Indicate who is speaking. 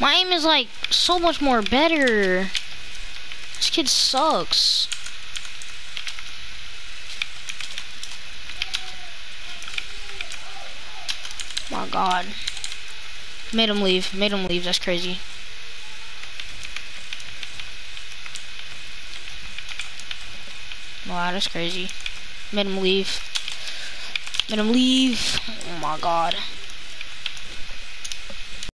Speaker 1: My aim is like so much more better. This kid sucks. My god. Made him leave. Made him leave. That's crazy. Wow, that's crazy. Made him leave. Made him leave. Oh my god.